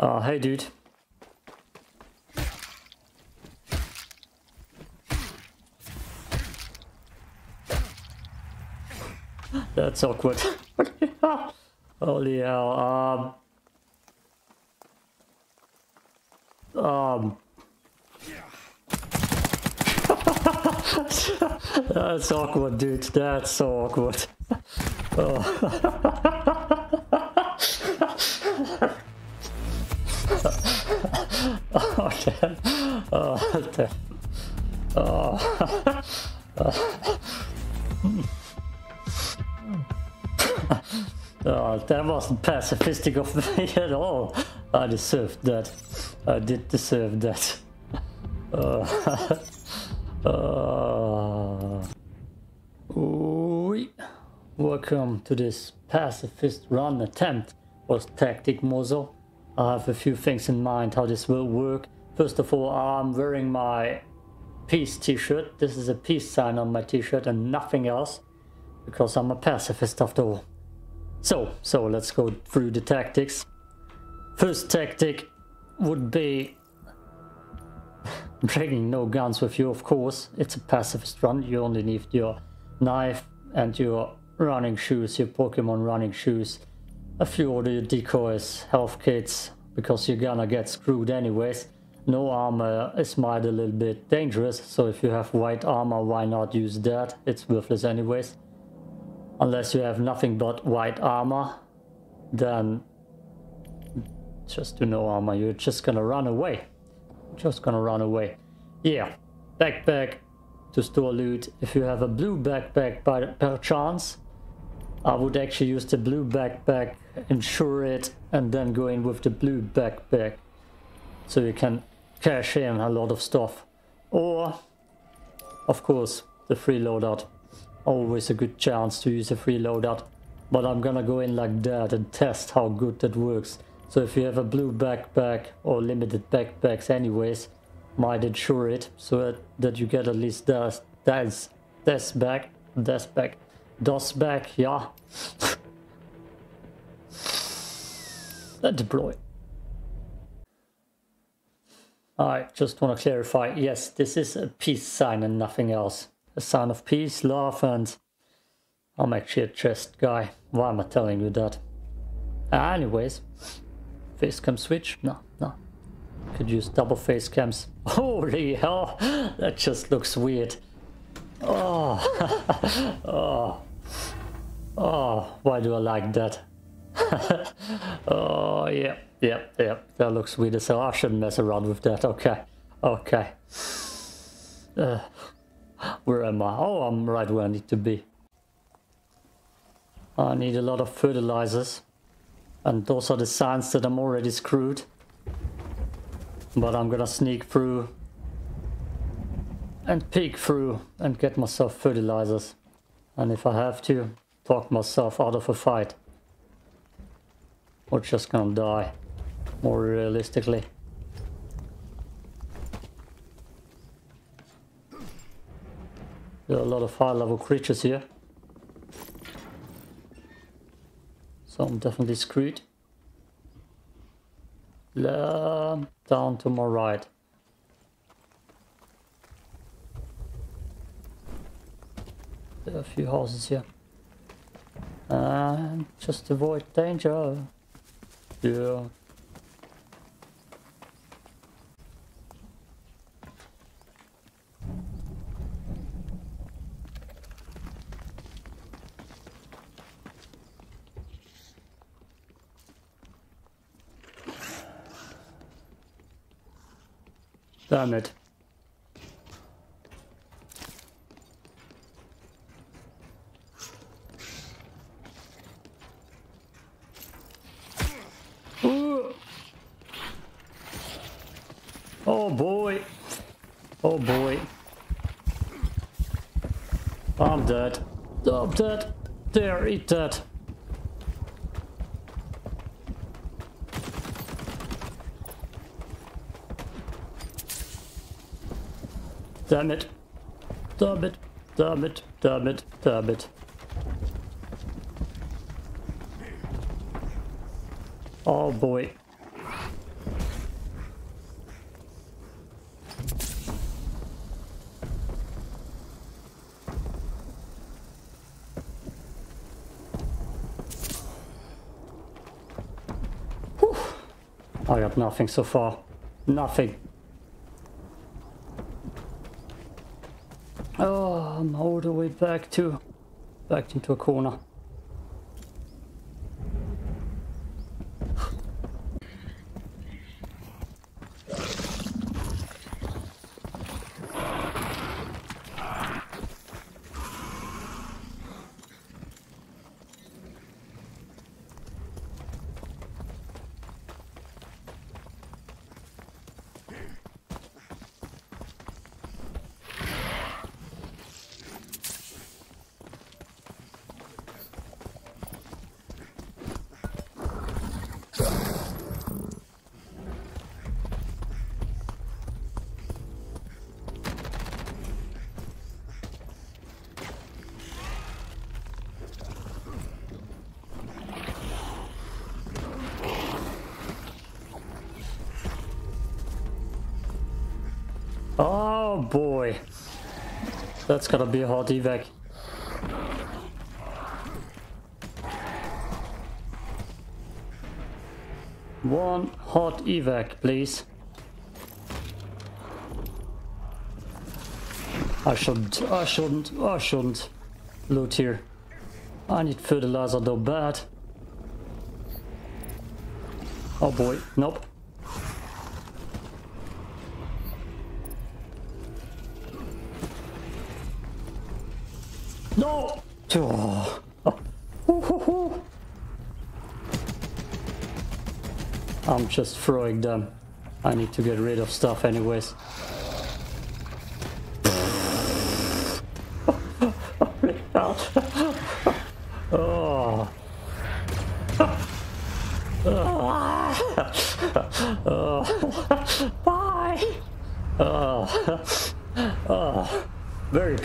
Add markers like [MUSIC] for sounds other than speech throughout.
Uh, hey dude. [GASPS] That's awkward. [LAUGHS] Holy hell. Um. Um. [LAUGHS] That's awkward, dude. That's so awkward. [LAUGHS] Oh, damn. [LAUGHS] Oh, damn. Oh. [LAUGHS] oh, that wasn't pacifistic of me [LAUGHS] at all. I deserved that. I did deserve that. Uh, uh, oui. Welcome to this pacifist run attempt was tactic muzzle. I have a few things in mind how this will work. First of all, I'm wearing my peace t-shirt. This is a peace sign on my t-shirt and nothing else. Because I'm a pacifist after all. So, so let's go through the tactics. First tactic would be [LAUGHS] bringing no guns with you, of course. It's a pacifist run. You only need your knife and your running shoes, your Pokemon running shoes a few of the decoys, health kits, because you're gonna get screwed anyways. No armor is might a little bit dangerous, so if you have white armor, why not use that? It's worthless anyways. Unless you have nothing but white armor, then just do no armor, you're just gonna run away. Just gonna run away. Yeah, backpack to store loot. If you have a blue backpack by per chance, I would actually use the blue backpack, insure it, and then go in with the blue backpack. So you can cash in a lot of stuff. Or, of course, the free loadout. Always a good chance to use a free loadout. But I'm gonna go in like that and test how good that works. So if you have a blue backpack or limited backpacks anyways, might insure it so that, that you get at least that, that's, that's back, that's back DOS back, yeah. [LAUGHS] Then deploy. I just want to clarify, yes, this is a peace sign and nothing else. A sign of peace, love, and I'm actually a chest guy. Why am I telling you that? Uh, anyways, face cam switch? No, no. Could use double face cams. [LAUGHS] Holy hell, that just looks weird. Oh, [LAUGHS] oh. Oh, why do I like that? [LAUGHS] oh, yeah, yeah, yeah, that looks weird so I shouldn't mess around with that. Okay, okay. Uh, where am I? Oh, I'm right where I need to be. I need a lot of fertilizers. And those are the signs that I'm already screwed. But I'm gonna sneak through and peek through and get myself fertilizers. And if I have to, talk myself out of a fight. Or just gonna die, more realistically. There are a lot of high level creatures here. So I'm definitely screwed. down to my right. There are a few houses here. And just avoid danger. Yeah. Damn it. Oh boy. Oh boy. I'm dead. I'm dead. There, eat that. damit. Damit, damit, damit, damit. Oh boy. Whew. I got nothing so far. Nothing. I'm all the way back to... Back into a corner. Oh boy. That's gotta be a hard evac. One hot evac, please. I shouldn't, I shouldn't, I shouldn't loot here. I need fertilizer though bad. Oh boy, nope. No! Oh. Oh. I'm just throwing them. I need to get rid of stuff anyways. [LAUGHS] oh. [LAUGHS] oh. [LAUGHS] Bye. Oh. oh.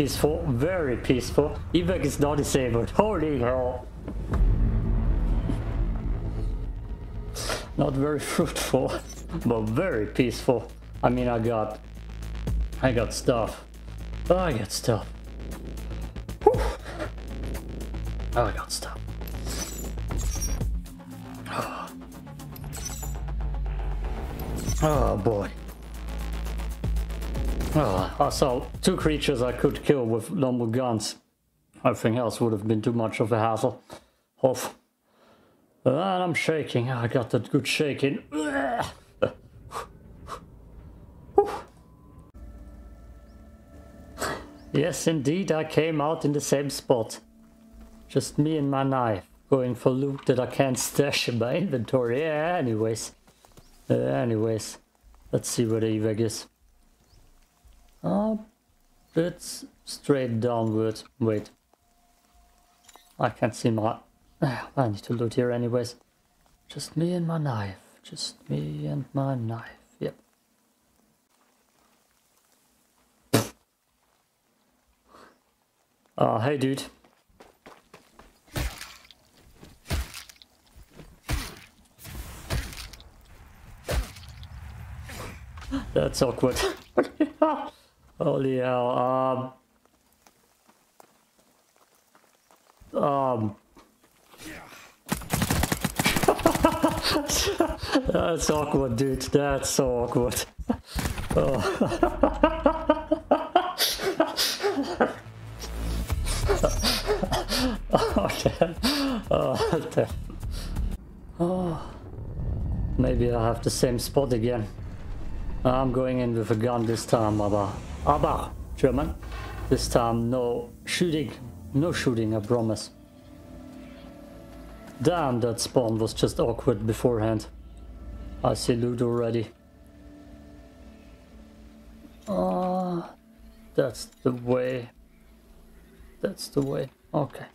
Peaceful, very peaceful. Evac is not disabled. Holy hell. Not very [LAUGHS] fruitful, but very peaceful. I mean, I got, I got stuff. I got stuff. Whew. I got stuff. [SIGHS] Oh boy. Oh, I saw two creatures I could kill with normal guns. Everything else would have been too much of a hassle. Off. And I'm shaking. I got that good shaking. [SIGHS] yes, indeed, I came out in the same spot. Just me and my knife, going for loot that I can't [LAUGHS] stash in my inventory. Yeah, anyways. Uh, anyways, let's see where the evac is. It's straight downward. Wait. I can't see my... [SIGHS] I need to loot here anyways. Just me and my knife. Just me and my knife. Yep. Oh, hey dude. That's awkward. [LAUGHS] [LAUGHS] Holy hell, um... Um... [LAUGHS] That's awkward, dude. That's so awkward. oh. damn. Oh, damn. Oh. Maybe I have the same spot again. I'm going in with a gun this time, aber aber, German. This time, no shooting. No shooting, I promise. Damn, that spawn was just awkward beforehand. I see loot already. Ah, that's the way. That's the way. Okay.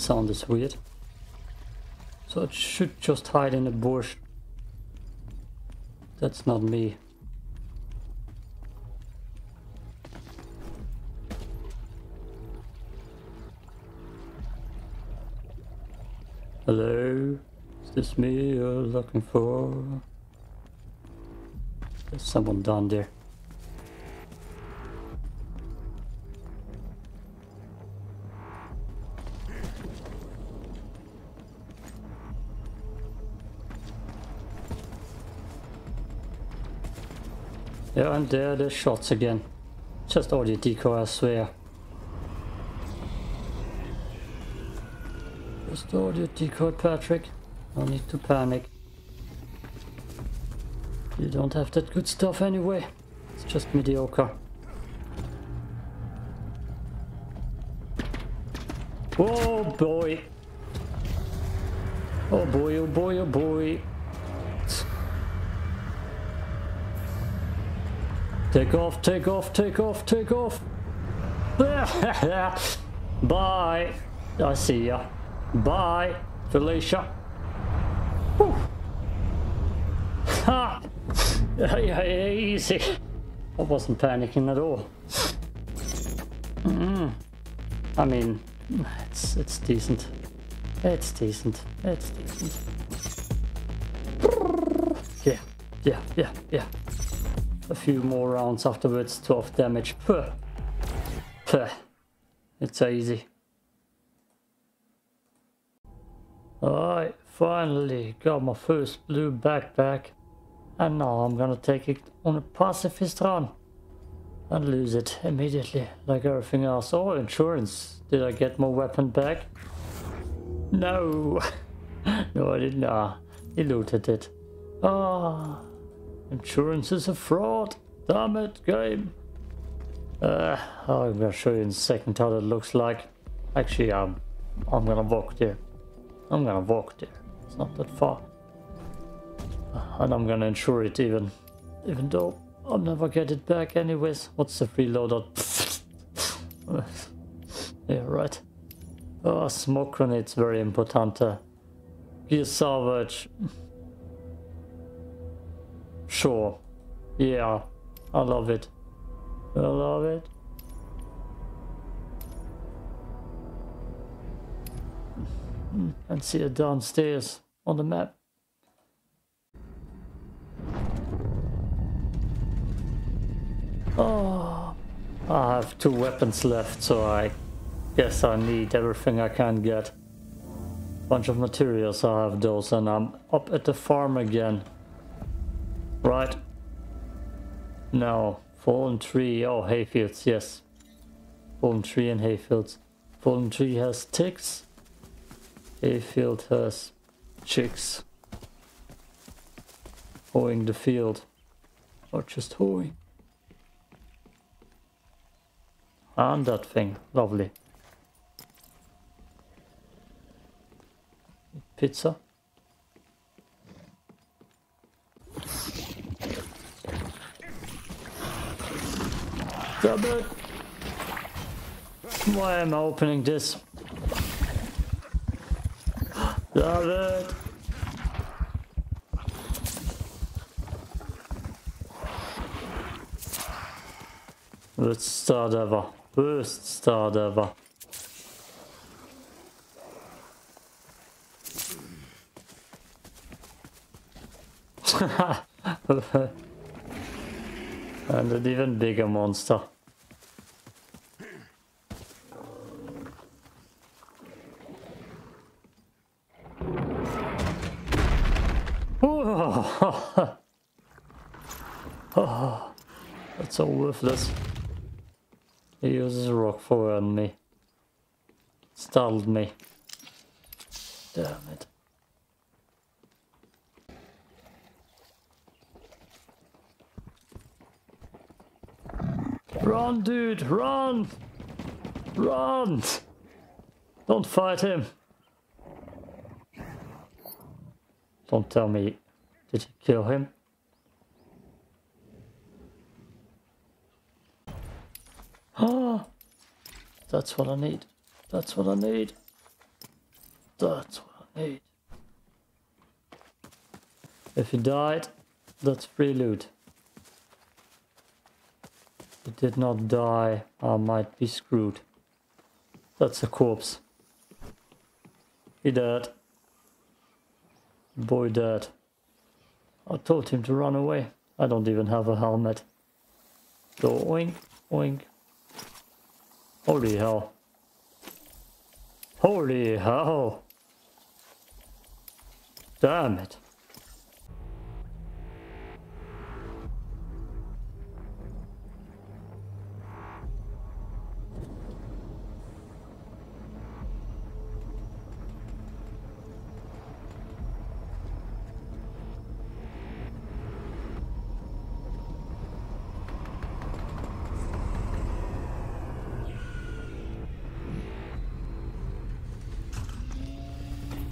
Sound is weird. So it should just hide in a bush. That's not me. Hello? Is this me you're looking for? There's someone down there. Yeah, and there the shots again. Just audio decoy, I swear. Just audio decoy, Patrick. No need to panic. You don't have that good stuff anyway. It's just mediocre. Oh boy. Oh boy, oh boy, oh boy. Take off, take off, take off, take off. [LAUGHS] Bye. I see ya. Bye, Felicia. Whew. Ha! Easy. I wasn't panicking at all. Mm. I mean, it's it's decent. It's decent. It's decent. Yeah, yeah, yeah, yeah a few more rounds afterwards, 12 damage. Puh. Puh. It's easy. Alright, finally got my first blue backpack. And now I'm gonna take it on a pacifist run. And lose it immediately, like everything else. Oh, insurance. Did I get my weapon back? No. [LAUGHS] no, I didn't. Ah, he looted it. Ah. Insurance is a fraud. Damn it, game. Uh, I'm gonna show you in a second how that looks like. Actually, I'm, I'm gonna walk there. I'm gonna walk there. It's not that far. And I'm gonna insure it even, even though I'll never get it back anyways. What's the freeloader? [LAUGHS] yeah, right. Oh, smoke grenades very important. Uh, gear salvage. Sure. Yeah. I love it. I love it. Hmm, and see it downstairs on the map. Oh, I have two weapons left, so I guess I need everything I can get. Bunch of materials, I have those, and I'm up at the farm again. Right. Now, Fallen tree. Oh, hayfields, yes. Fallen tree and hayfields. Fallen tree has ticks. Hayfield has chicks. Hoeing the field. Or just hoeing. And that thing. Lovely. Pizza. Damn it! Why am I opening this? Damn it! Worst start ever. Worst start ever. [LAUGHS] and an even bigger monster. Oh, [LAUGHS] that's so worthless. He uses a rock for me. Startled me. Damn it. Run, dude, run! Run! Don't fight him. Don't tell me. Did you kill him? Ah! [GASPS] That's what I need. That's what I need. That's what I need. If he died, that's free loot. If he did not die, I might be screwed. That's a corpse. He dead. Boy dead. I told him to run away. I don't even have a helmet. So oink, oink. Holy hell. Holy hell. Damn it.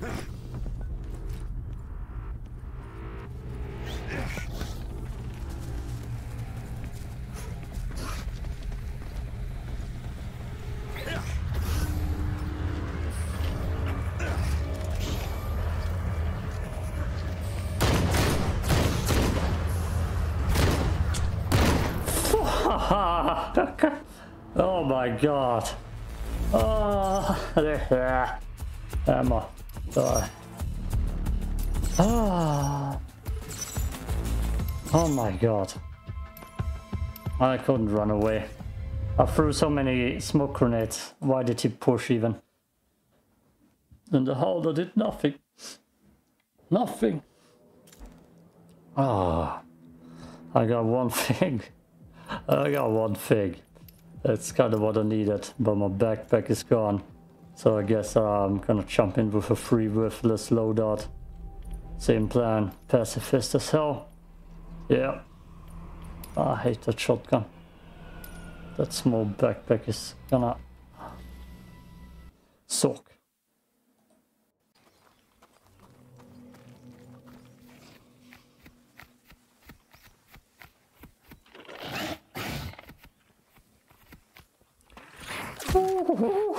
[LAUGHS] oh my god. Oh, [LAUGHS] there. Emma. Ah. Oh my god. I couldn't run away. I threw so many smoke grenades. Why did he push even? And the Halder did nothing. Nothing. Ah. I got one thing. [LAUGHS] I got one thing. That's kind of what I needed, but my backpack is gone. So I guess uh, I'm gonna jump in with a free worthless loadout. Same plan, pacifist as hell. Yeah. Ah, I hate that shotgun. That small backpack is gonna suck. [LAUGHS]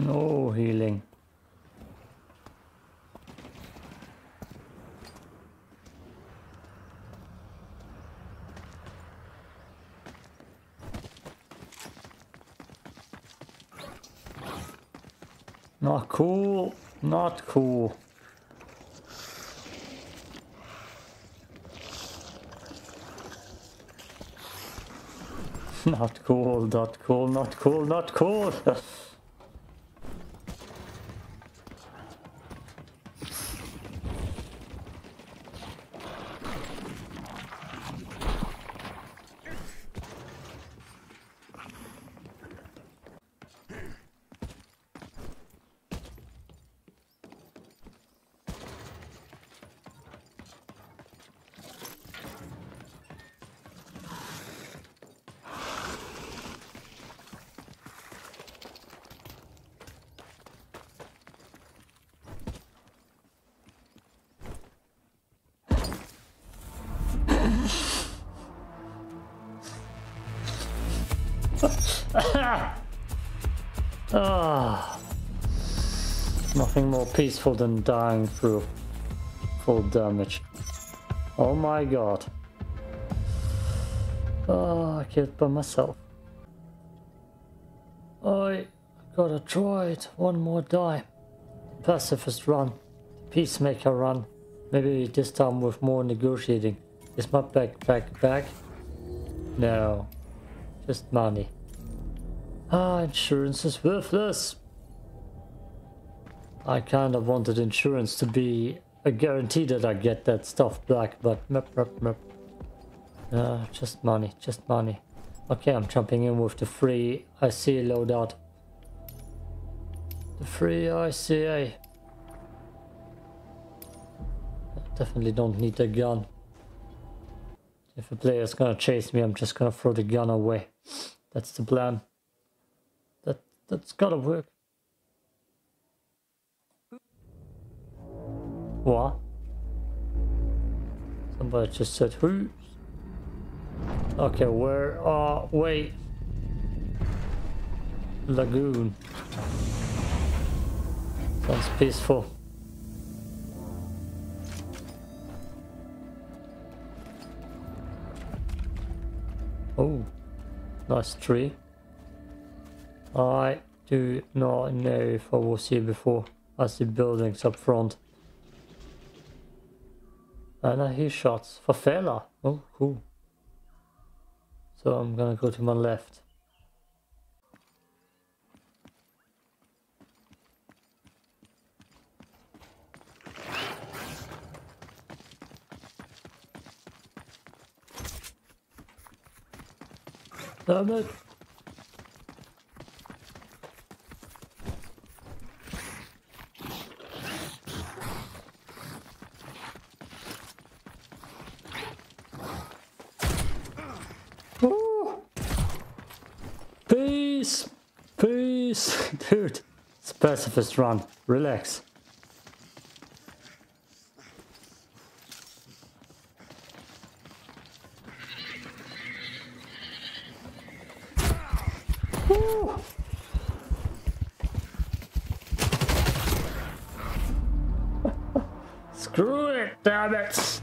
no healing. Not [LAUGHS] cool. Not cool. not cool, not cool, not cool, not cool. Ah, nothing more peaceful than dying through full damage. Oh my god. Oh, I killed by myself. I gotta try it. One more time. Pacifist run. Peacemaker run. Maybe this time with more negotiating. Is my backpack back? Back. No. Just money. Ah, insurance is worthless. I kind of wanted insurance to be a guarantee that I get that stuff back, but mep, mep, mep. Uh, just money, just money. Okay, I'm jumping in with the free ICA loadout. The free ICA. Definitely don't need the gun. If a player's gonna chase me, I'm just gonna throw the gun away. That's the plan. That that's gotta work. What? Somebody just said who? Okay, where uh wait. Lagoon. Sounds peaceful. Oh, nice tree. I do not know if I was here before. I see buildings up front. And I hear shots. for Fela. Oh, cool. So I'm gonna go to my left. Damn it. Peace! Peace! [LAUGHS] Dude, it's pacifist run. Relax. [LAUGHS] Screw it, damn it!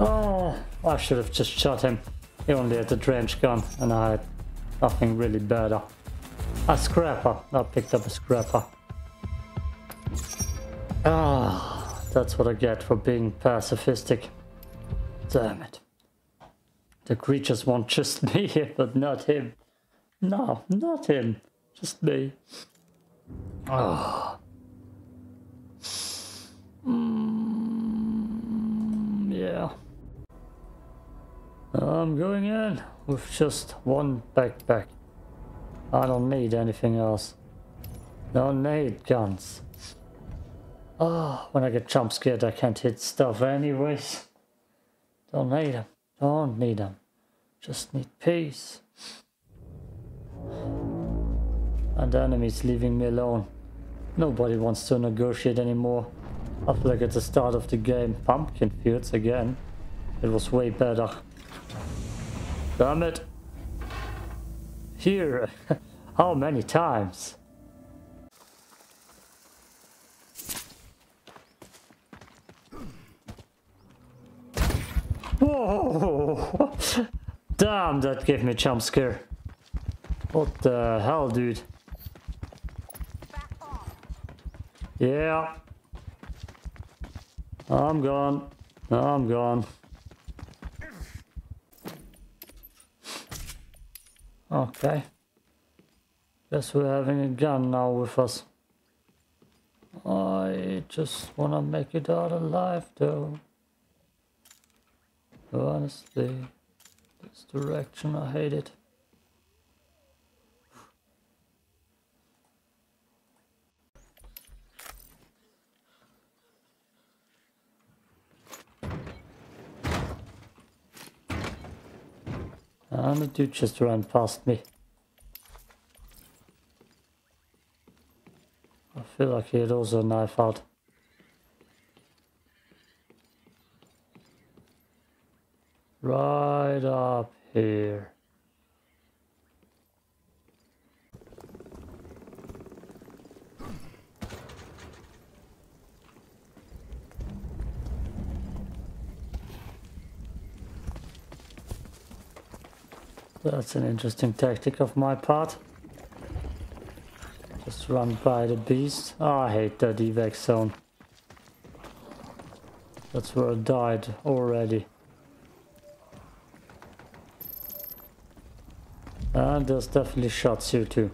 Oh, I should have just shot him. He only had the drench gun and I had nothing really better. A scrapper. I picked up a scrapper. Ah, that's what I get for being pacifistic. Damn it. The creatures want just [LAUGHS] me, but not him. No, not him. Just me. Ah. Mm, yeah. I'm going in with just one backpack. I don't need anything else. Don't need guns. Oh, when I get jump scared I can't hit stuff anyways. Don't need them. Don't need them. Just need peace. And the enemy's leaving me alone. Nobody wants to negotiate anymore. I feel like at the start of the game, pumpkin fields again. It was way better. Damn it. Here. [LAUGHS] How many times? Whoa! [LAUGHS] Damn, that gave me a jump scare. What the hell, dude? Yeah. I'm gone. I'm gone. Okay. Guess we're having a gun now with us. I just wanna make it out alive though. Honestly, this direction I hate it. And the dude just ran past me. I feel like he had also a knife out. Right up here. That's an interesting tactic of my part. Just run by the beast. Oh, I hate that evac zone. That's where I died already. And there's definitely shots here too.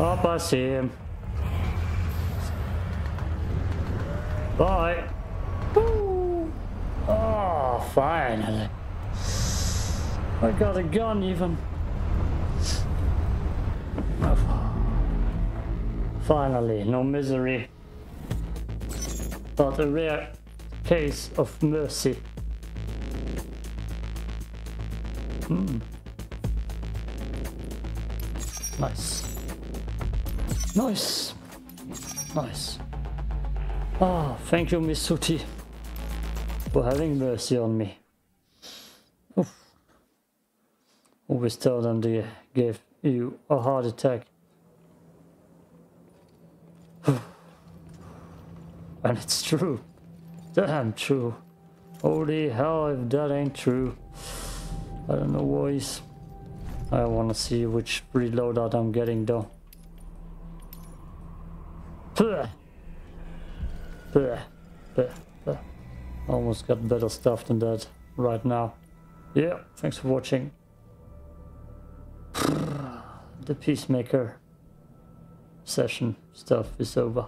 Up, I see him. Bye. Woo. Oh, finally. I got a gun even. Finally, no misery. But a rare case of mercy. Hmm. Nice. Nice. Nice. Ah, thank you, Miss Sooty, for having mercy on me. Oof. Always tell them they gave you a heart attack. [SIGHS] and it's true. Damn true. Holy hell if that ain't true. I don't know boys. I wanna see which reloadout I'm getting though. [SIGHS] Almost got better stuff than that right now. Yeah, thanks for watching. [SIGHS] The Peacemaker session stuff is over.